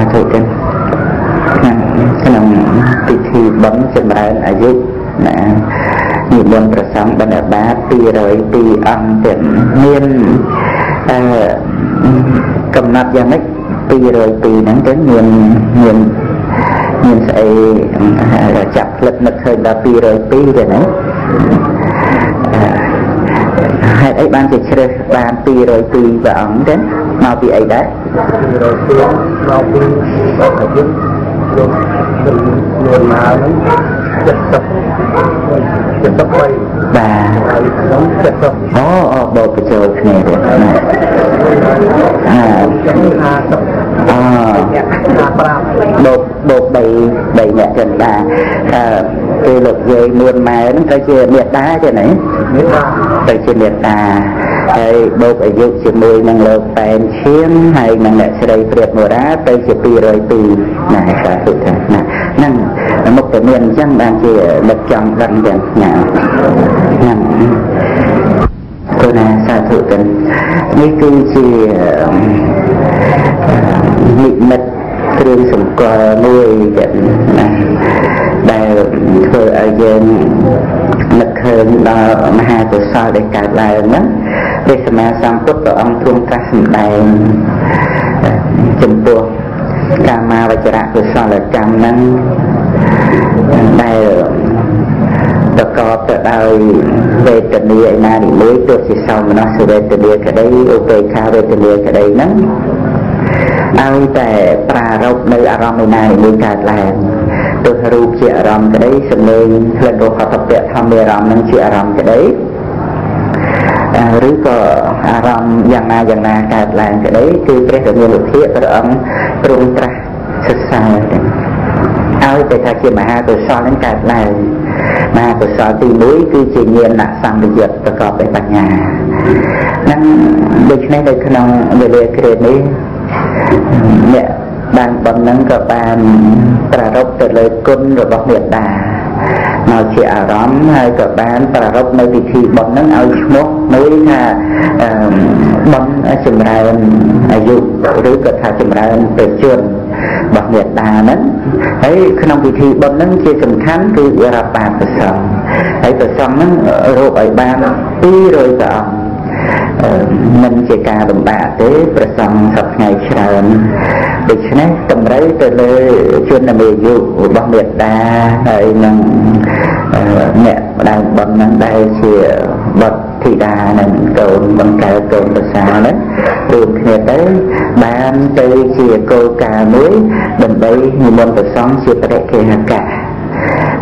សាធុទាំងក្នុងក្នុងពិធីបុណ្យចម្រើនអាយុណានិមន្តប្រសង់បណ្ឌបាត202អង្គទាំងមានអឺកំណត់យ៉ាងម៉េច202ហ្នឹងទៅមានមានមានស្អីចាប់ផ្លិតនឹកឃើញដល់202ទេណាហេតុអីបានជាជ្រើសបាន202ព្រះអង្គទេមកពីអីដែរ 202មកពីអាយុលោកលោកមកហ្នឹង70 73បាទហើយខ្ញុំ70អូអូបូកបញ្ចូលគ្នាទៀតណាអា50អូបូកបូក3 3អ្នកចិនតាអឺគឺលោកយាយនួនម៉ែហ្នឹងទៅជាមេត្តាទេណាមេត្តាទៅជាមេត្តា ហើយបូកអាយុជាមួយនឹងលោកតែនឈៀនហើយនឹងអ្នកស្រីព្រាបមូរាទៅជា202ណាសាធុថាណាហ្នឹងមុខតែមានអញ្ចឹងបានជាដឹកចង់ដឹងយ៉ាងណាហ្នឹងគណាសាធុទាំងនេះគឺជានិមិត្តគ្រឿងសម្គាល់មួយដែលណាដែលធ្វើឲ្យយើងនឹកឃើញដល់មហាកុសលដែលកើតឡើងហ្នឹង ព្រះសម្មាសម្ពុទ្ធព្រះអង្គទ្រង់ត្រាស់សម្ដែងចំពោះកាមាវចរៈកុសលកម្មហ្នឹងដែលប្រកបទៅដោយវេទនាឯណានិមួយទោះជាសោមនស្សវេទនាក្តីឧបេក្ខាវេទនាក្តីហ្នឹងឲ្យតែប្រារព្ធនៅអារម្មណ៍ឯណានិមួយកើតឡើងទោះរូបជាអារម្មណ៍ក្តីសម្លេងក្លិនរសកតពៈធម្មអារម្មណ៍នឹងជាអារម្មណ៍ក្តី ឬក៏អារម្មណ៍យ៉ាងណាយ៉ាងណាកើតឡើងក្តីគឺព្រះរាមាវិភាកព្រះអង្គទ្រង់ត្រាស់សិក្សាឲ្យតែថាជាមហាកុសលនឹងកើតឡើងមហាកុសលទី1គឺជាញាណសម្បយុទ្ធប្រកបដោយបញ្ញាហ្នឹងដូច្នេះនៅក្នុងវេលាគ្រានេះអ្នកបានបំណឹងក៏បានប្រារព្ធទៅលើគុណរបស់មេត្តា មកជាអារម្មណ៍ហើយក៏បានប្រារព្ធនៅពិធីបុណ្យហ្នឹងឲ្យឈ្មោះមួយថាបុណ្យចម្រើនអាយុឬក៏ថាចម្រើនប្រជជនរបស់មេត្តាហ្នឹងហើយក្នុងពិធីបុណ្យហ្នឹងជាសំខាន់គឺរាប់បាតប្រសងហើយប្រសងហ្នឹងរកឲ្យបាន200ព្រះអង្គ មិនជាការលំបាកទេប្រសងសប្ថ្ងៃច្រើនដូច្នេះតម្រូវទៅលើជនមេយុរបស់មេត្តាហើយនឹងអ្នកម្ដងបុណ្យហ្នឹងដែលជាបុត្រធីតានិងកូនបង្កើតកូនប្រសាហ្នឹងរួមគ្នាទៅបានទៅជាគោលការណ៍មួយដើម្បីនិមន្តប្រសងជាបរិគេហកៈ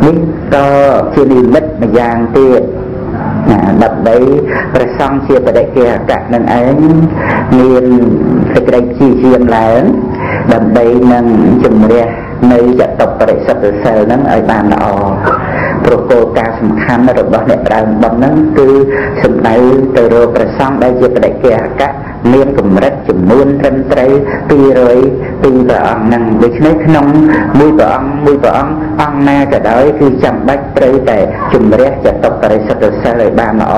នេះក៏ជានិមិត្តម្យ៉ាងទៀត ណាដើម្បីព្រះសង្ឃជាបដិគេអកៈនឹងឯងមានសេចក្តីព្យាយាមឡើងដើម្បីនឹងជំរះនៅចតុបរិសិទ្ធសិលហ្នឹងឲ្យបានល្អព្រោះគោលការណ៍សំខាន់របស់អ្នកដើមបុណ្យហ្នឹងគឺសំដៅទៅរកព្រះសង្ឃដែលជាបដិគេអកៈ មានកម្រិតចំនួនត្រឹមត្រូវ200ពីព្រះអង្គហ្នឹងដូច្នេះក្នុងមួយព្រះអង្គមួយព្រះអង្គអង្គណាក៏ដោយគឺចាំបាច់ត្រូវតែជំរះចតុបរិសិទ្ធសិលឲ្យបានល្អ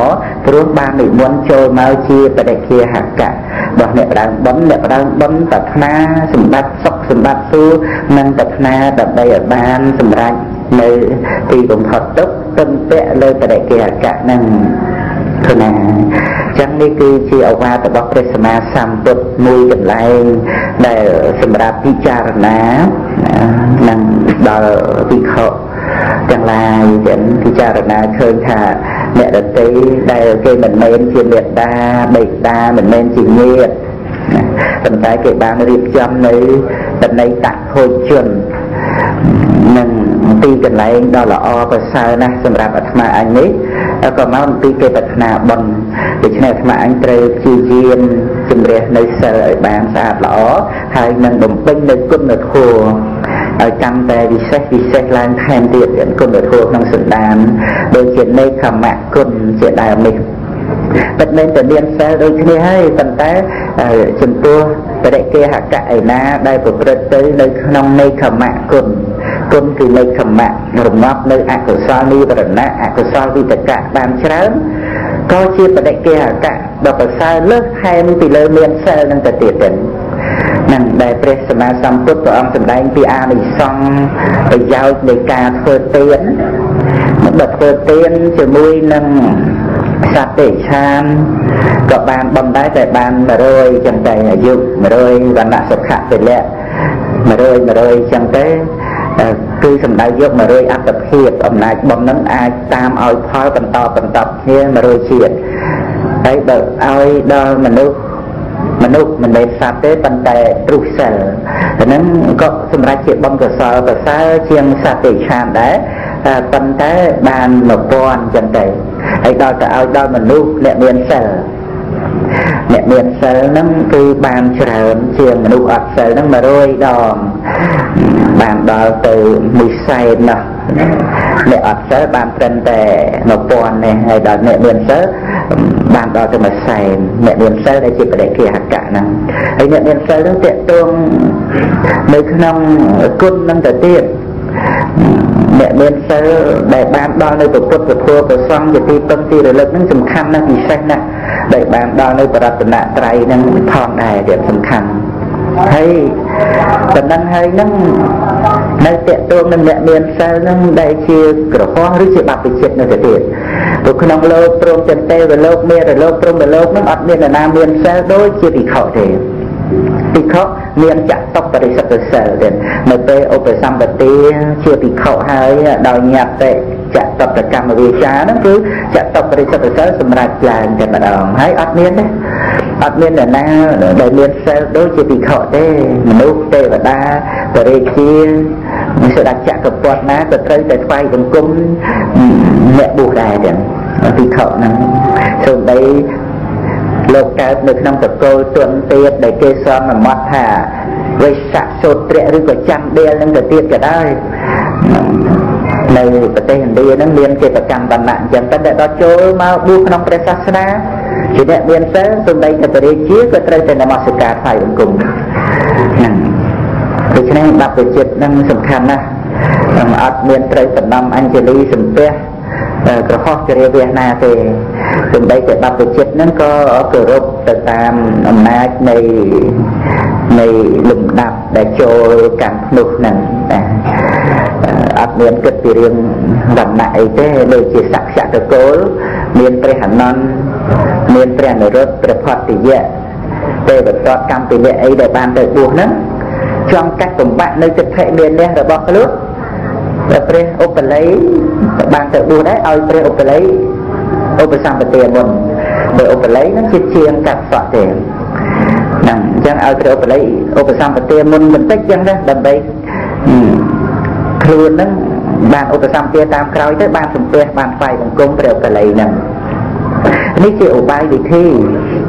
ព្រោះបាននិមន្តចូលមកជាបដិគាហកៈរបស់អ្នកដើមបុណ្យអ្នកដើមបុណ្យប្រាថ្នាសម្បត្តិសុខសម្បត្តិសួរនិងប្រាថ្នាដើម្បីឲ្យបានសម្រេចនៅទីបំផុតទុកពឹងពាក់លើបដិគាហកៈហ្នឹង ឃើញណាចឹងនេះគឺជាអវាទរបស់ព្រះសម្មាសម្ពុទ្ធមួយកន្លែងដែលសម្រាប់ពិចារណានឹងដល់វិខទាំងឡាយទាំងពិចារណាឃើញថាអ្នកដតីដែលគេមិនមែនជាមេត្តាបេតាមិនមែនជាញាតិប៉ុន្តែគេបានរៀបចំនៅបណៃតខូចជននឹង ទីកន្លែងដ៏ល្អប្រសើរណាស់សម្រាប់អាត្មាអញនេះក៏មកអំពីគេប្រាថ្នាបុណ្យដូច្នេះអាត្មាអញត្រូវព្យាយាមជំរះនៅសិលឲ្យបានស្អាតល្អហើយនឹងបំពេញនៅគុណធម៌ឲ្យកាន់តែវិសេសពិសេសឡើងថែមទៀតគុណធម៌ក្នុងសន្តានដូចជានៃខមៈគុណជាដើមនេះពិតមែនតែមានសិលដូចគ្នាហើយប៉ុន្តែចំពោះបរិគេហកៈឯណាដែលប្រព្រឹត្តទៅនៅក្នុងនៃខមៈគុណ គុណគឺនៃខមៈរងាប់នៅអកុសលនិវរណៈអកុសលវិតកៈបានច្រើនក៏ជាបដិគេហកៈដ៏ប្រសើរលើសថែមពីលើមានសិលនឹងទៅទៀតទៅនឹងដែលព្រះសម្មាសម្ពុទ្ធព្រះអង្គសម្ដែងពីអានិសង្សប្រយោជន៍នៃការធ្វើទានបើធ្វើទានជាមួយនឹងសត្វទេឆានក៏បានបំដែរតែបាន100ចឹងតែអាយុ100វណ្ណៈសុខៈពលៈ100 100ចឹងទេ គឺសំដៅយក100អត្តភាពអំណាចបំនឹងអាចតាមឲ្យផលបន្តបន្តគ្នា100ជាតិហើយបើឲ្យដល់មនុស្សមនុស្សមិនមែនសត្វទេប៉ុន្តែទ្រុសិលអាហ្នឹងក៏សម្រាប់ជាបំកសលប្រសើរជាងសត្វទេឆានដែរប៉ុន្តែបាន1000ចឹងទៅហើយដល់ទៅឲ្យដល់មនុស្សអ្នកមានសិលអ្នកមានសិលហ្នឹងគឺបានច្រើនជាងមនុស្សអត់សិលហ្នឹង100ដង បានដល់ទៅមួយសែនណាអ្នកអត់សិលបានត្រឹមតែ1000នេះហើយដល់អ្នកមានសិលបានដល់ទៅមួយសែនអ្នកមានសិលដែលជាបដិគិហកៈហ្នឹងហើយអ្នកមានសិលហ្នឹងតេតងនៅក្នុងគុណហ្នឹងទៅទៀតអ្នកមានសិលដែលបានដល់នៅពុទ្ធពធប្រសង្ឃជាទីពឹងទីរលឹកហ្នឹងសំខាន់ណាស់ពិសេសណាស់ដែលបានដល់នៅបរតនត្រ័យហ្នឹងផងដែរទៀតសំខាន់ ហើយតំណឹងហើយហ្នឹងនៅតេតួងនឹងអ្នកមានសិលហ្នឹងដែលជាក្រហមឬជាបព្វជិតនៅទៅទៀតព្រោះក្នុងលោកព្រមទាំងទេវលោកមេរលោកព្រមលោកហ្នឹងអត់មាននរណាមានសិលដូចជាភិក្ខុទេភិក្ខុមានចតុបរិសុទ្ធសិលទៀតនៅពេលឧបសម្បទាជាភិក្ខុហើយដោយញាតិ ចតុបកម្មវិជាហ្នឹងគឺចតុបរិសុទ្ធសិលសម្រាប់ឡើងតែម្ដងហើយអត់មានទេអត់មានអ្នកណាដែលមានសិលដូចជាភិក្ខុទេមនុស្សទេវតាបរិជាមិនស្ដេចចក្រពត្តិណាក៏ត្រូវតែថ្វាយបង្គំអ្នកបុះដែរចឹងភិក្ខុហ្នឹងសូម្បីលោកកើតនៅក្នុងតកូលទុនទៀតដែលគេសន្មត់ថាវិស័កសោត្រៈឬក៏ចាំដៀលនឹងទៅទៀតក៏ដោយ នៅប្រទេសឥណ្ឌាហ្នឹងមានចេតកម្មបណ្ណៈអញ្ចឹងតែដល់ចូលមកបួសក្នុងព្រះសាសនាជាអ្នកមានសិលសំដីតែបរិជាក៏ត្រូវតែនមស្ការថ្វាយបង្គំហ្នឹងដូច្នេះបព្វជិតហ្នឹងសំខាន់ណាស់អត់មានត្រូវតំណំអញ្ជលីសំពះក្រហោះចរិយាវាសនាទេសំដីតែបព្វជិតហ្នឹងក៏គោរពទៅតាមអំណាចនៃនៃលំដាប់ដែលចូលកម្មភ្នោះហ្នឹងណា អត់មានគិតពីរឿងវណ្ណៈអីទេដូចជាសក្យតកូលមានព្រះអនន្តមានព្រះនរុត្តព្រះផតតិយៈទេវតតកម្មពិលៈអីដែលបានទៅបួសហ្នឹងចង់កាត់បំបាក់នៅចិត្តភៈមាននេះរបស់ខ្លួនព្រះឧបល័យបានទៅបួសដែរឲ្យព្រះឧបល័យឧបសម្បទាមុនដោយឧបល័យហ្នឹងជាជាងកាត់សក់ទេហ្នឹងអញ្ចឹងឲ្យព្រះឧបល័យឧបសម្បទាមុនបន្តិចចឹងដែរដើម្បី ខ្លួនហ្នឹងបានឧបសម្បទាតាមក្រោយទៅបានសំពះបានថ្វាយបង្គំព្រះឧបល័យហ្នឹងនេះជាឧបាយវិធី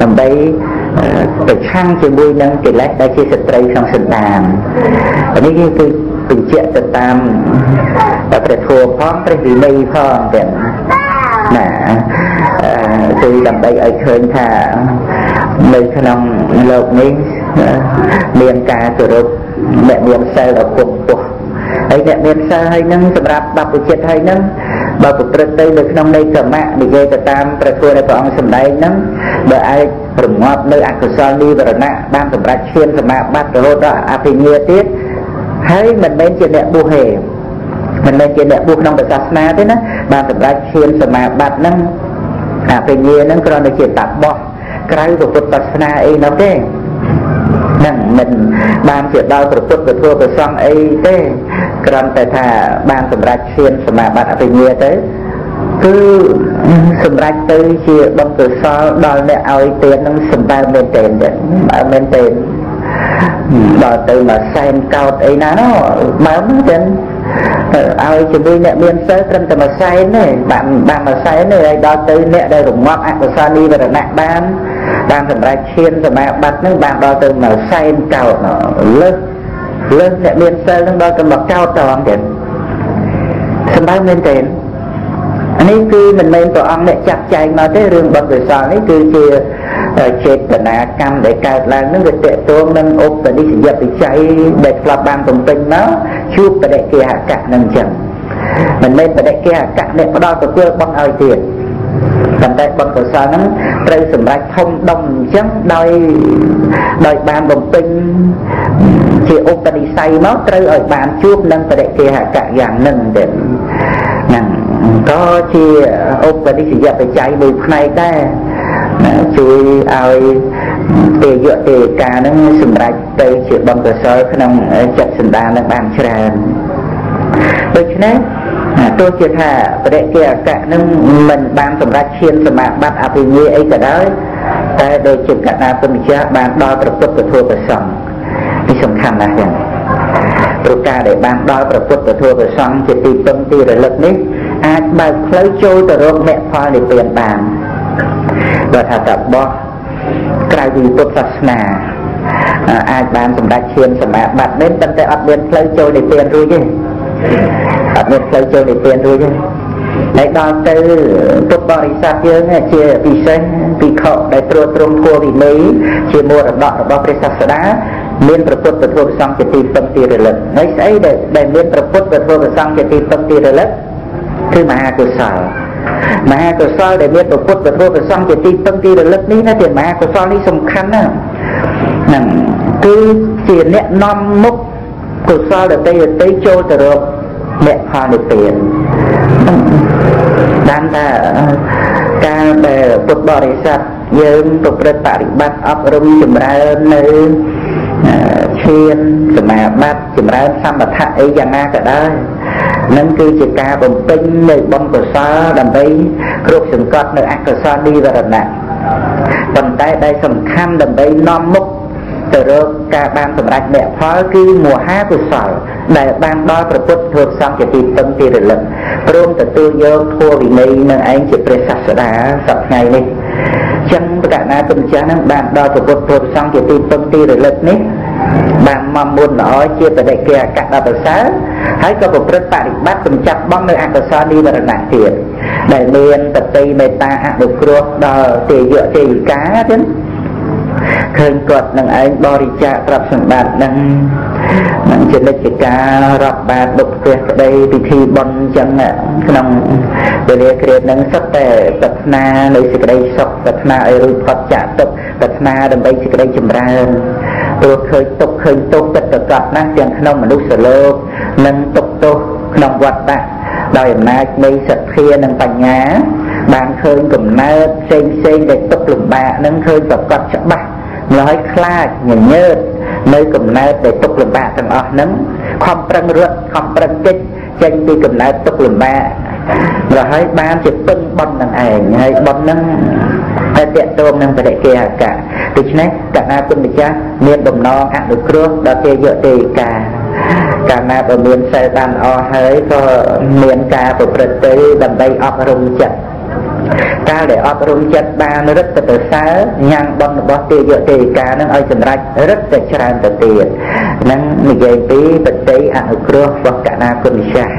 ដើម្បីប្រឆាំងជាមួយនឹងកិលេសដែលជាសត្រូវក្នុងសន្តាននេះគឺបញ្ជាក់ទៅតាមព្រះធម៌ផងព្រះវិន័យផងទាំងណាគឺដើម្បីឲ្យឃើញថានៅក្នុងលោកនេះមានការគោរពអ្នកមានសិលដ៏ពុះពោះ ហើយអ្នកមានសិលហើយនឹងសម្រាប់បព្វជិតហើយនឹងបើប្រព្រឹត្តទៅនៅក្នុងនៃកម្មៈនិយាយទៅតាមព្រះធម៌នៃព្រះអង្គសម្ដែងហ្នឹងបើអាចរងាប់នៅអកុសលនិវរណៈបានសម្រាប់ឈានសមាបត្តិរហូតដល់អភិញ្ញាទៀតហើយមិនមែនជាអ្នកបុះទេមិនមែនជាអ្នកបុះក្នុងសាសនាទេណាបានសម្រាប់ឈានសមាបត្តិហ្នឹងអភិញ្ញាហ្នឹងគ្រាន់តែជាតាបោះក្រៅពុទ្ធសាសនាអីនោះទេនឹងមិនបានជាដល់ប្រពុតប្រធัวប្រសងអីទេ គ្រាន់តែថាបានសម្រាប់ឈានសមាបត្តិអភិញ្ញាទៅគឺសម្រាប់ទៅជាបុណ្យកុសលដល់អ្នកឲ្យទាននឹងសម្បើមែនទេបើមែនទេដល់ទៅមកសែនកោតអីណានោះបើមិនចឹងឲ្យជាមួយអ្នកមានសិលត្រឹមតែមួយសែនទេបានបានមួយសែនទេហើយដល់ទៅអ្នកដែលរងាប់អកុសលនិវរណៈបានបានសម្រាប់ឈានសមាបត្តិនឹងបានដល់ទៅមួយសែនកោតលើស លើសអ្នកមានសិលនឹងដល់ទៅមកកោតតងទៀតសម្បើមែនទេនេះគឺមិនមែនព្រះអង្គអ្នកចាត់ចែងមកទេរឿងបុណ្យកុសលនេះគឺជាចេតនាកម្មដែលកើតឡើងនឹងវាតកតងនឹងឧបនិស្សយបច្ច័យដែលធ្លាប់បានបំពេញមកជួបបដិគិហកៈនឹងចឹងមិនមែនបដិគិហកៈអ្នកផ្ដល់ទទួលបុណ្យឲ្យទៀតប៉ុន្តែបុណ្យកុសលហ្នឹងត្រូវសម្រេចធំដុំអញ្ចឹងដោយដោយបានបំពេញ ជាឧបនិស្ស័យមកត្រូវឲ្យបានជួបនឹងបរិគេហកៈយ៉ាងនឹងទៅហ្នឹងក៏ជាឧបនិស្សយបច្ច័យមួយផ្នែកដែរជួយឲ្យទេយៈទេកានឹងសម្រេចទៅជាបំកសលក្នុងចិត្តសន្តាននឹងបានច្រើនដូច្នេះទោះជាថាបរិគេអកៈនឹងមិនបានសម្រេចឈានសមាបត្តិអភិញ្ញាអីក៏ដោយតែដោយជាកណ្ដាពុទ្ធចាស់បានដល់ប្រពុទ្ធធម៌ប្រសង្ឃនេះ សំខាន់ណាស់ចឹងព្រោះការដែលបានដល់ប្រពុទ្ធធម៌ប្រសង្ឃជាទីពឹងទីរលឹកនេះអាចបើកផ្លូវចូលទៅរកមគ្គផលនិព្វានបានបើថាតបោះក្រៅពីពុទ្ធសាសនាអាចបានសម្រេចឈានសមាបត្តិនេះប៉ុន្តែអត់មានផ្លូវចូលនិព្វានរួចទេអត់មានផ្លូវចូលនិព្វានរួចទេហើយដល់ទៅពុទ្ធបរិស័ទយើងជាពិសេសពិខុដែលត្រួតត្រងធម៌វិន័យជាមរតករបស់ព្រះសាស្តា មានប្រពុតពធប្រសង្ឃជាទីពឹងទីរលឹកហើយស្អីដែលដែលមានប្រពុតពធប្រសង្ឃជាទីពឹងទីរលឹកគឺមហាកុសលមហាកុសលដែលមានប្រពុតពធប្រសង្ឃជាទីពឹងទីរលឹកនេះណាជាមហាកុសលនេះសំខាន់ណាស់ហ្នឹងគឺជាអ្នកនាំមុខកុសលដតីដតីចូលទៅរកអ្នកផលនិព្វានបានថាការដែលពុទ្ធបរិស័ទយើងប្រព្រឹត្តបរិបត្តិអប់រំចម្រើននៅ ឈានសមាបត្តិចម្រើនសម្បថៈអីយ៉ាងណាក៏ដោយនឹងគឺជាការបំពេញនៅបុណ្យកុសលដើម្បីគ្រប់សង្កត់នៅអកុសលនិវរណៈប៉ុន្តែដែលសំខាន់ដើម្បីនាំមុខទៅរកការបានសម្រេចមគ្គផលគឺមហាកុសល ដែលបានដល់ប្រពុតធ្វើសង្ឃជាទីពឹងទីរលឹកព្រមទទួលយកធម៌វិន័យនឹងឯងជាព្រះសាស្តាសប្ថ្ងៃនេះ ចឹងប្រកាសណាពុទ្ធចាស់នឹងបានដល់ប្រពុតធ្វើសង្ឃជាទីពឹងទីរលឹកនេះបានមកមុនល្អជាបដិកិអកដប្រសើរហើយក៏ប្រព្រឹត្តបរិបត្តិកម្ចាត់បងនៅអកុសលនិវរណៈទៀតដែលមានតតិមេត្តាអនុគ្រោះដល់ទេយៈទេយិកាចឹង ឃើញគាត់នឹងឯងបរិច្ចាគទ្រព្យសម្បត្តិនឹងនឹងជានិច្ចការរាប់បាតបុកផ្ទះក្តីពិធីបុណ្យចឹងក្នុងវេលាគ្រានឹងសុទ្ធតែប្រាថ្នានៅសេចក្តីសុខប្រាថ្នាឲ្យរួចផុតចាកទុក្ខប្រាថ្នាដើម្បីសេចក្តីចម្រើនព្រោះឃើញទុកឃើញទោសចិត្តប្រកបណាស់ទាំងក្នុងមនុស្សលោកនិងទុកទោសក្នុងវត្តៈដោយអំណាចនៃសទ្ធានិងបញ្ញាបានឃើញកំណើតផ្សេងផ្សេងដែលទុកលំបាកនឹងឃើញប្រកបច្បាស់ ម្ល៉េះខ្លាចញញើតនៅកំណើតដែលទុកលំបាកទាំងអស់ហ្នឹងខំប្រឹងរត់ខំប្រឹងកិច្ចចេញពីកំណើតទុកលំបាកម្ល៉េះហើយបានជាពឹងប៉ុននឹងឯងហើយប៉ុនហ្នឹងតែតេតងនឹងបរិគេអកៈដូច្នេះកណាគុណម្ចាស់មានបំណងអនុគ្រោះដល់ទេយទេកាកាលណាបើមានសិលបានអស់ហើយក៏មានការប្រព្រឹត្តទៅដើម្បីអប់រំចិត្ត កាលដែលអប់រំចិត្តបានរឹតទៅប្រសើរញ៉ាំងបនរបស់ទេយទេយិកានឹងឲ្យសម្រេចរឹតទៅច្រើនទៅទៀតនឹងនិយាយពីបតិអនុគ្រោះរបស់កណាគុណចាស់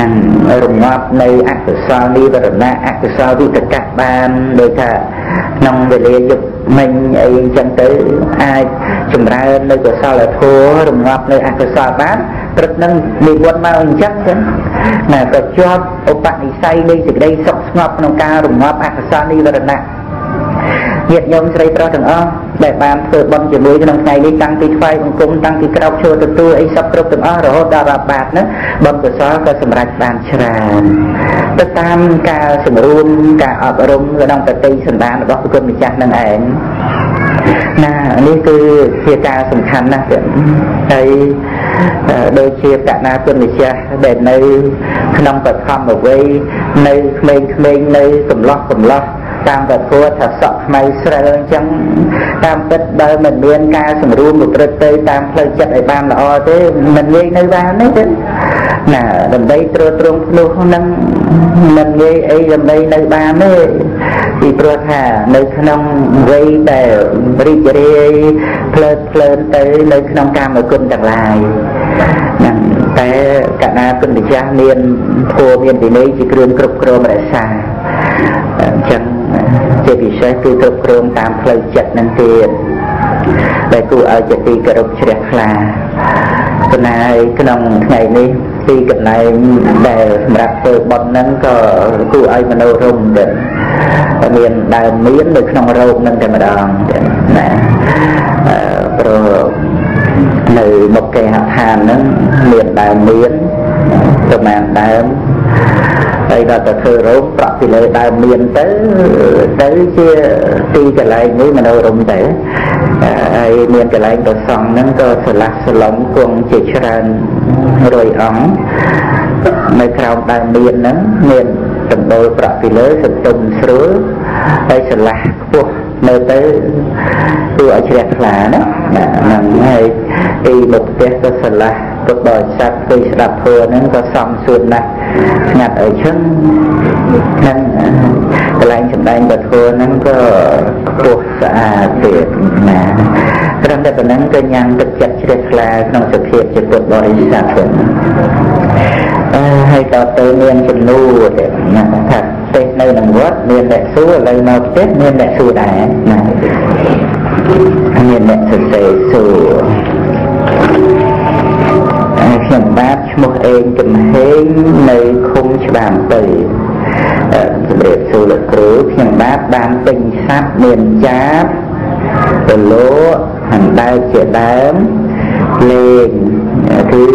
នឹងរងាប់នៅអកុសលនិវរណៈអកុសលវិតកៈបានដូចថាក្នុងវេលាយប់មិញអីចឹងទៅអាចចម្រើននៅកុសលធម៌រងាប់នៅអកុសលបាន ព្រឹកនឹងនិមន្តមកអញ្ចឹងចឹងណាក៏ជាប់ឧបនិស្ស័យនៃសេចក្តីសុខស្ងប់ក្នុងការរងាប់អកុសលនិវរណៈញាតិញោមស្រីប្រុសទាំងអស់ដែលបានធ្វើបុណ្យជាមួយក្នុងថ្ងៃនេះតាំងពីថ្វាយបង្គំតាំងពីក្រោកឈរទទួលអីសពគ្រប់ទាំងអស់រហូតដល់រាប់បាតហ្នឹងបុណ្យកុសលក៏សម្រេចបានច្រើនទៅតាមការសម្រួមការអប់រំក្នុងតតិសន្តានរបស់ព្រះគុណម្ចាស់នឹងឯង ណានេះគឺជាការសំខាន់ណាស់ហើយដូចជាកណាគុណម្ចាស់ដែលនៅ ក្នុងបឋមអវ័យនៅក្មេងៗនៅកំឡោះកំឡោះតាមតែគួរថាសក់ខ្មៅស្រិលអញ្ចឹងតាមពិតបើមិនមានការសម្រួលប្រព្រឹត្តទៅតាមផ្លូវចិត្តឲ្យបានល្អទេមិនងាយនៅបានទេណាដើម្បីត្រួតត្រងភ្នោះនឹងមិនងាយអីដើម្បីនៅបានទេ ពីព្រោះថានៅក្នុងវ័យដែលរីករាយភ្លើតភ្លើនទៅនៅក្នុងកាមគុណទាំងឡាយហ្នឹងតែកណាគុណម្ចាស់មានធម៌មានវិន័យជាគ្រឿងគ្រប់គ្រងរក្សាអញ្ចឹងជាពិសេសគឺគ្រប់គ្រងតាមផ្លូវចិត្តនឹងទៀតដែលគួរឲ្យជាទីគោរពជ្រះថ្លាប៉ុន្តែក្នុងថ្ងៃនេះទីកន្លែងដែលសម្រាប់ធ្វើបុណ្យហ្នឹងក៏គួរឲ្យមនោរម្យដែរ មានដើមមាននៅក្នុងរោគនឹងតែម្ដងណាព្រោះនៅមុខគេហដ្ឋានហ្នឹងមានដើមមានប្រមាណដើមហើយដល់ទៅធ្វើរោគប្រក់ពីលើដើមមានទៅទៅជាទីកន្លែងនេះមនោរមទៅហើយមានកន្លែងប្រសង់ហ្នឹងក៏ឆ្លាស់ឆ្លងគង់ជាច្រើនរយអង្គនៅក្រោមដើមមានហ្នឹងមាន ដំបូលប្រក់ពីលើសន្ទុំស្រួលហើយឆ្លាស់ខ្ពស់នៅទៅគួរឲ្យជ្រះថ្លាណាហ្នឹងហើយទីមុខផ្ទះក៏ឆ្លាស់ពុទ្ធបរិស័ទគឺស្ដាប់ធម៌ហ្នឹងក៏សំសួនណាស់ស្ងាត់ឲ្យឈឹងហ្នឹង កន្លែងសម្ដែងពធហ្នឹងក៏ខ្ពស់ស្អាតទៀតណាត្រឹមតែប៉ុណ្ណឹងក៏ញ៉ាំទឹកចិត្តជ្រះថ្លាក្នុងសភាពជាពុទ្ធបរិស័ទវិញអឺហើយក៏ទៅមានចំនួនទៀតណាថាផ្ទះនៅក្នុងវត្តមានអ្នកសួរឥឡូវមកផ្ទះមានអ្នកសួរដែរណាមានអ្នកសរសេរសួរខ្ញុំបាទឈ្មោះអេងកំហេងនៅឃុំច្បាំទៅ ជំរាបសួរលោកគ្រូខ្ញុំបាទបានទិញសัตว์មានចាបទលោអណ្ដែតជាដើមលេងគឺ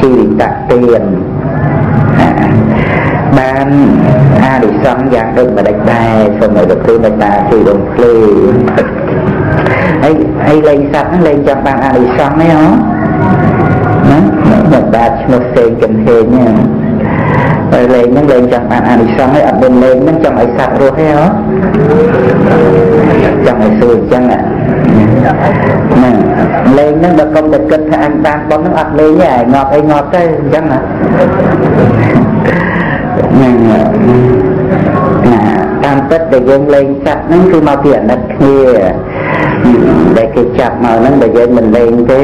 ជីវិតទានបានអានិសង្ឃយ៉ាងដូចម្ដេចដែរសូមឲ្យលោកគ្រូមេត្តាជួយរំភ្លឺហើយហើយលេងសัตว์ហ្នឹងលេងចាំបានអានិសង្ឃទេហ៎ណាខ្ញុំបាទឈ្មោះសេងកំហេងហ្នឹង ហើយលេងហ្នឹងលេងចាំបានអានិសង្ឃហើយអត់មានលេងហ្នឹងចង់ឲ្យសัตว์រស់ទេហ៎ចង់ឲ្យសួរអញ្ចឹងហ្នឹងលេងហ្នឹងបើកុំតែគិតថាអញបានប៉ុនហ្នឹងអត់លេងទេងាប់អីងាប់ទៅអញ្ចឹងណាហ្នឹងណាតាមពិតដែលយើងលេងចាត់ហ្នឹងគឺមកពីអាណិតគ្នា ដែលគេចាប់មកហ្នឹងបើយើងមិនលេងទេ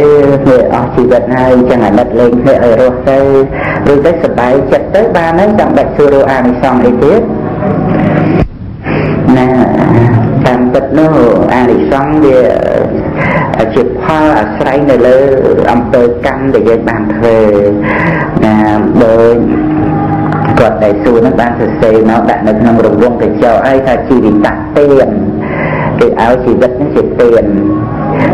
វាអស់ជីវិតហើយអញ្ចឹងអាណិតលេងគ្នាឲ្យរស់ទៅឬទៅសប្បាយចិត្តទៅបានហើយចាំបាច់ជួយរកអានិសងអីទៀតណាតាមពិតនោះអានិសងវាជាផលអាស្រ័យនៅលើអំពើកម្មដែលយើងបានធ្វើណាដោយគាត់ដែលសួរនឹងបានសរសេរមកដាក់នៅក្នុងរង្វង់កញ្ចក់ហើយថាជីវិតតេន គឺឲ្យជីវិតនឹងជាទៀន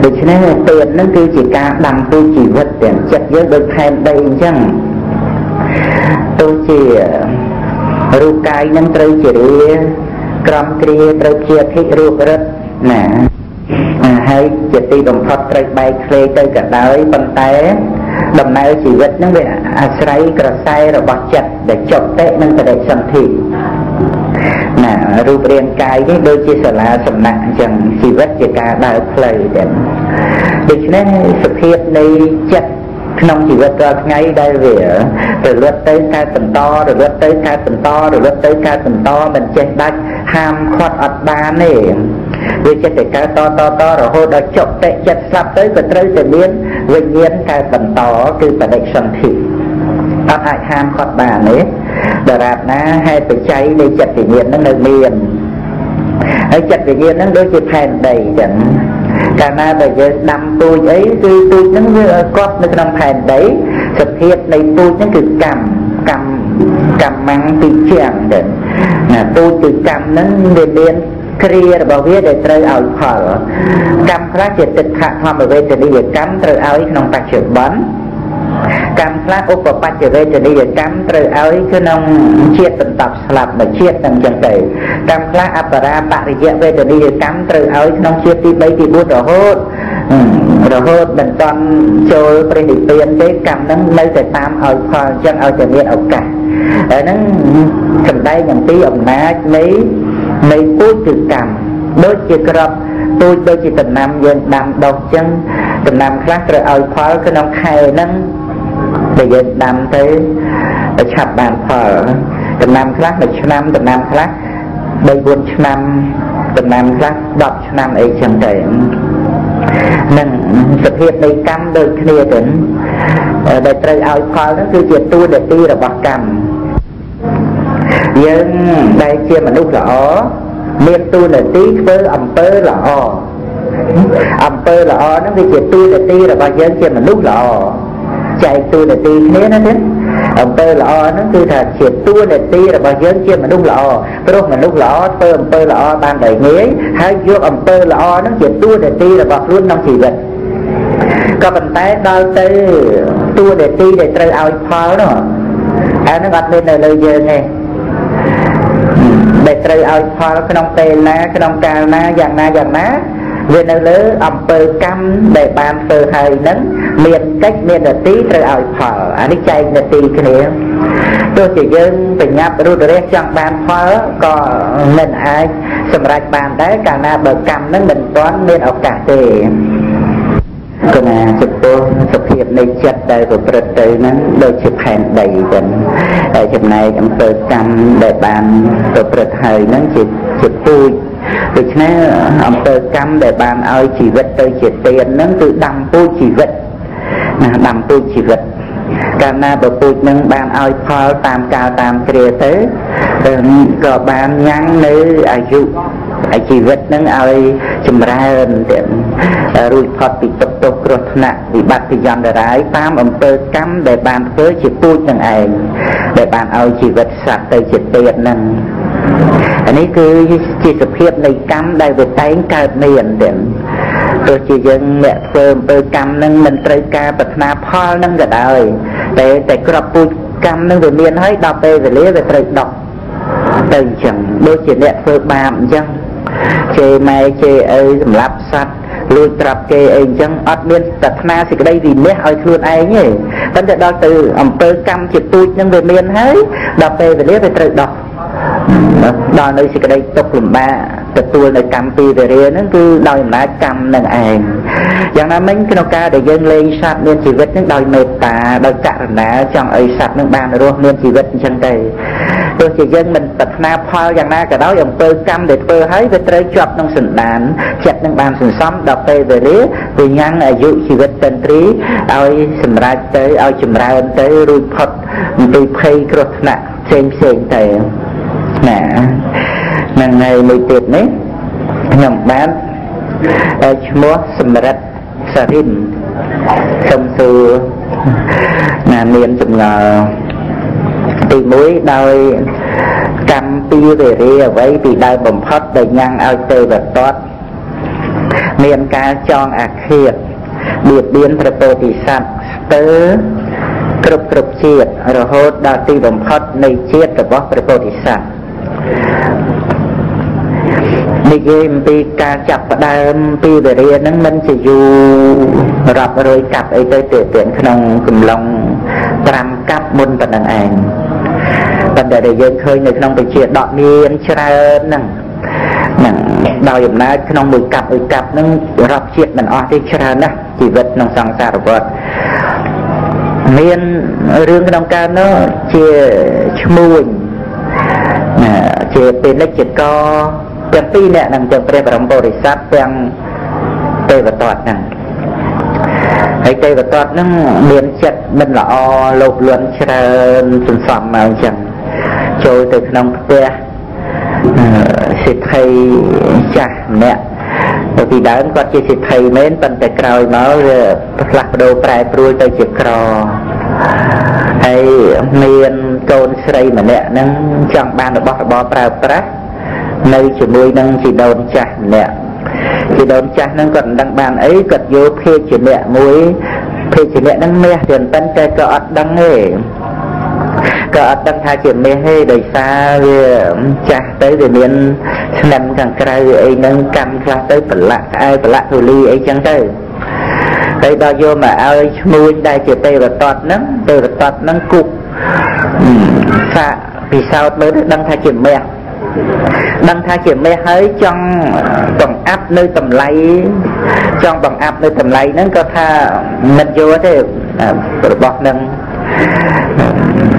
ដូច្នេះទៀននឹងគឺជាការដាំពូជីវិតទាំងចិត្តយើងដូចផែនដីអញ្ចឹងទោះជារូបកាយនឹងត្រូវជារាក្រំគ្រាត្រូវជាអធិរូបរិទ្ធណាហើយជាទីបំផុតត្រូវបែកឃ្លេទៅក៏ដោយប៉ុន្តែដំណើរជីវិតហ្នឹងវាអាស្រ័យក្រសែរបស់ចិត្តដែលចុតិនិងបដិសន្ធិ ណារូបរាងកាយនេះដូចជាសាលាសំណាក់អញ្ចឹងជីវិតជាការដើរផ្លូវទាំងដូច្នេះសភាពនៃចិត្តក្នុងជីវិតរាល់ថ្ងៃដែលវារលត់ទៅកើតបន្តរលត់ទៅកើតបន្តរលត់ទៅកើតបន្តមិនចេះដាច់ហាមឃាត់អត់បានទេវាចិត្តតែកើតតតតរហូតដល់ចុកតិចិត្តស្លាប់ទៅក៏ត្រូវតែមានវិញ្ញាណកើតបន្តគឺបដិសន្ធិ អត់អាចហាមឃាត់បានទេដរាបណាហេតុបច្ច័យនៃចិត្តវិញ្ញាណនឹងនៅមានហើយចិត្តវិញ្ញាណនឹងដូចជាផែនដីចឹងកាលណាដែលយើងដាំទូចអីគឺទូចហ្នឹងវាគាត់នៅក្នុងផែនដីសភាពនៃទូចហ្នឹងគឺកម្មកម្មកម្មងពីជាងទៅណាទូចគឺកម្មហ្នឹងវាមានគ្រារបស់វាដែលត្រូវឲ្យផលកម្មខ្លះជាទឹកខធម្មវេទនីយកម្មត្រូវឲ្យក្នុងបច្ចុប្បន្ន កម្មខ្លះឧបបច្ចវេទនីយកម្មត្រូវឲ្យក្នុងជាតិបន្តស្លាប់មួយជាតិនឹងចឹងទៅកម្មខ្លះអបរាបរិយវេទនីយកម្មត្រូវឲ្យក្នុងជាតិទី3ទី4រហូតរហូតមិនតាន់ចូលព្រះនិព្វានទេកម្មនឹងនៅតែតាមឲ្យផលចឹងឲ្យតែមានឱកាសហើយហ្នឹងសំដែងអំពីអំណាចនៃនៃពូជគឺកម្មដូចជាក្របពូជដូចជាដំណាំយើងដាំដុះចឹងដំណាំខ្លះត្រូវឲ្យផលក្នុងខែហ្នឹង ដែលយើងដាំទៅឆាប់បានផលដំណាំខ្លះមួយឆ្នាំដំណាំខ្លះ3 4ឆ្នាំដំណាំខ្លះ10ឆ្នាំអីចឹងទៅនឹងសភាពនៃកម្មដូចគ្នាទៅដែលត្រូវឲ្យផលហ្នឹងគឺជាតួនាទីរបស់កម្មយើងដែលជាមនុស្សល្អមានតួនាទីធ្វើអំពើល្អអំពើល្អហ្នឹងវាជាតួនាទីរបស់យើងជាមនុស្សល្អ ចែកទូនាទីគ្នាណាទេអំពើល្អហ្នឹងគឺថាជាទួនាទីរបស់យើងជាមនុស្សល្អព្រោះមនុស្សល្អធ្វើអំពើល្អបានដោយងាយហើយយកអំពើល្អហ្នឹងជាទួនាទីរបស់ខ្លួនក្នុងជីវិតក៏ប៉ុន្តែដល់ទៅទួនាទីដែលត្រូវឲ្យផលនោះអាហ្នឹងអត់មាននៅលើយើងទេដែលត្រូវឲ្យផលក្នុងពេលណាក្នុងកាលណាយ៉ាងណាយ៉ាងណា វានៅលើអំពើកម្មដែលបានធ្វើហើយហ្នឹងមានកិច្ចមាននទីត្រូវឲ្យផលអានេះចែកនទីគ្នាទោះជាយើងបញ្ញាប់រុទ្ធរះចង់បានផលក៏មិនអាចសម្រេចបានដែរកាលណាបើកម្មហ្នឹងមិនទាន់មានឱកាសទេគណៈចំពោះសភាពនៃចិត្តដែលប្រព្រឹត្តទៅហ្នឹងដូចជាផែនដីចឹងហើយចំណែកអំពើកម្មដែលបានប្រព្រឹត្តហើយហ្នឹងជាជាពូជ ដូច្នេះអំពើកម្មដែលបានឲ្យជីវិតទៅជាទានហ្នឹងគឺដាំពូជជីវិតណាដាំពូជជីវិតកាលណាបើពូជនឹងបានឲ្យផលតាមកាលតាមគ្រាទៅក៏បានញ៉ាំងនៅអាយុហើយជីវិតនឹងឲ្យចម្រើនទៀតរួចផុតពីទុក្ខទោសគ្រោះថ្នាក់វិបត្តិយន្តរាយតាមអំពើកម្មដែលបានធ្វើជាពូជនឹងឯងដែលបានឲ្យជីវិតសត្វទៅជាទៀតនឹង អានេះគឺជាសភាពនៃកម្មដែលវាតែងកើតមានទៀតទោះជាយើងអ្នកធ្វើអំពើកម្មនឹងមិនត្រូវការប្រាថ្នាផលនឹងក៏ដោយតែតែក្របពូជកម្មនឹងវាមានហើយដល់ពេលវេលាវាត្រូវដកទៅអញ្ចឹងដូចជាអ្នកធ្វើបាបអញ្ចឹងជេរម៉ែជេរឪសម្រាប់សត្វលួចត្រាប់គេអីអញ្ចឹងអត់មានប្រាថ្នាសេចក្តីវិនិច្ឆ័យឲ្យខ្លួនឯងទេប៉ុន្តែដល់ទៅអំពើកម្មជាទូចនឹងវាមានហើយដល់ពេលវេលាវាត្រូវដោះ ដល់នៅសេចក្តីទុកលំបាកទទួលនៅកម្មពីវេរាហ្នឹងគឺដោយអំណាចកម្មនឹងឯងយ៉ាងណាមិញក្នុងការដែលយើងលេងសត្វមានជីវិតហ្នឹងដោយមេត្តាដោយករុណាចង់ឲ្យសត្វហ្នឹងបានរស់មានជីវិតអញ្ចឹងទៅទោះជាយើងមិនប្រាថ្នាផលយ៉ាងណាក៏ដោយអំពើកម្មដែលធ្វើឲ្យវាត្រូវជាប់ក្នុងសន្តានចិត្តនឹងបានសន្សំដល់ពេលវេលាវាញ៉ាំងអាយុជីវិតតន្ត្រីឲ្យសម្រេចទៅឲ្យចម្រើនទៅរួចផុតអំពីភ័យគ្រោះថ្នាក់ផ្សេងផ្សេងទៅ ណានឹងហើយមួយទៀតនេះខ្ញុំបានឈ្មោះសម្រិទ្ធសារិនសូមសួរណាមានចម្ងល់ទី1ដោយកម្មពីវេរាអ្វីពីដើមបំផុតដែលញ៉ាំងឲ្យទេវតតមានការចងអាឃាតបៀតបៀនព្រះពោធិសត្វស្ទើគ្រប់គ្រប់ជាតិរហូតដល់ទីបំផុតនៃជាតិរបស់ព្រះពោធិសត្វ និយាយអំពីការចាប់ផ្ដើមពីវេរាហ្នឹងមិនជាយូររាប់រយកាប់អីទៅទៅទៀតក្នុងកំឡុង5កាប់មុនប៉ុណ្ណឹងឯងប៉ុន្តែដែលយើងឃើញនៅក្នុងវិជាដកមានច្រើនហ្នឹងហ្នឹងដោយអំណាចក្នុងមួយកាប់មួយកាប់ហ្នឹងរាប់ជាតិមិនអស់ទេច្រើនណាស់ជីវិតក្នុងសង្សារវដ្តមានរឿងក្នុងការនោះជាឈ្មួញ ជាពាណិជ្ជករទាំងពីរអ្នកនឹងទាំងព្រះបរមពុរិស័ទទាំងទេវតតហ្នឹងហើយទេវតតហ្នឹងមានចិត្តមិនល្អលោភលន់ច្រើនសន្សំមកអញ្ចឹងចូលទៅក្នុងផ្ទះសិទ្ធិចាស់ម្នាក់ទៅពីដើមគាត់ជាសិទ្ធិមែនប៉ុន្តែក្រោយមកវាផ្លាស់ប្ដូរប្រែប្រួលទៅជាក្រហើយមាន កូនស្រីម្នាក់ហ្នឹងចង់បានរបស់របរប្រើប្រាស់នៅជាមួយនឹងជីដូនចាស់ម្នាក់ជីដូនចាស់ហ្នឹងគាត់មិនដឹងបានអីគាត់យកភេទជាអ្នកមួយភេទជាអ្នកហ្នឹងមាសទៀតប៉ុន្តែក៏អត់ដឹងទេក៏អត់ដឹងថាជាមាសទេដោយសារវាចាស់ទៅវាមានស្និមខាងក្រៅអីហ្នឹងកម្មខ្លះទៅប្រឡាក់ក្អែប្រឡាក់ធូលីអីចឹងទៅហើយដល់យកមកឲ្យឈ្មោះដែលជាទេវតតហ្នឹងទេវតតហ្នឹងគុក សាកពិសោធន៍មើលដឹងថាជាមាសដឹងថាជាមេហើយចង់បង្អាប់នៅតម្លៃចង់បង្អាប់នៅតម្លៃហ្នឹងក៏ថាមិនយកទេរបស់ហ្នឹង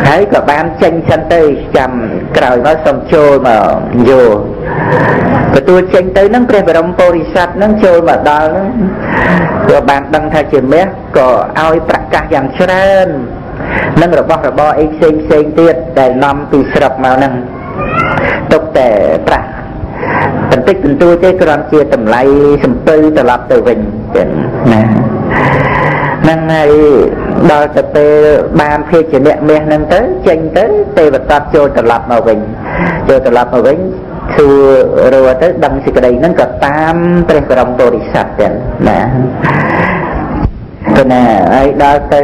ហើយក៏បានចេញសិនទៅចាំក្រោយមកសុំចូលមកយកទទួលចេញទៅហ្នឹងព្រះបរមពុរិស័ទហ្នឹងចូលមកដល់ហ្នឹងក៏បានដឹងថាជាមេក៏ឲ្យប្រកាសយ៉ាងច្រើន នឹងរបស់របរអីផ្សេងផ្សេងទៀតដែលនាំពីស្រុកមកហ្នឹងទុកតែប្រាក់បន្តិចបន្តួចទេគ្រាន់ជាតម្លៃសំពៅត្រឡប់ទៅវិញចឹងណាហ្នឹងហើយដល់ទៅពេលបានភាពជាអ្នកមាសហ្នឹងទៅចេញទៅទេវតាចូលត្រឡប់មកវិញចូលត្រឡប់មកវិញធូររទៅដឹងសេចក្តីហ្នឹងក៏តាមព្រះបរមពុរិស័ទទាំងណា ទៅណាហើយដល់ទៅ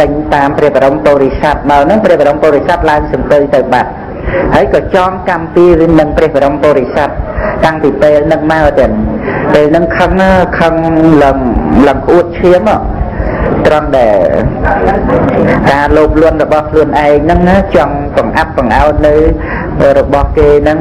ដេញតាមព្រះបរមពុរិស័ទមកហ្នឹងព្រះបរមពុរិស័ទឡើងសង្កេតទៅបាត់ហើយក៏ចងកម្មពីនឹងព្រះបរមពុរិស័ទតាំងពីពេលនឹងមកទាំងពេលនឹងខឹងខឹងឡើងឡើងអួតឈាមត្រង់ដែលការលោភលន់របស់ខ្លួនឯងហ្នឹងចង់បង្អាប់បង្អោននៅរបស់គេហ្នឹង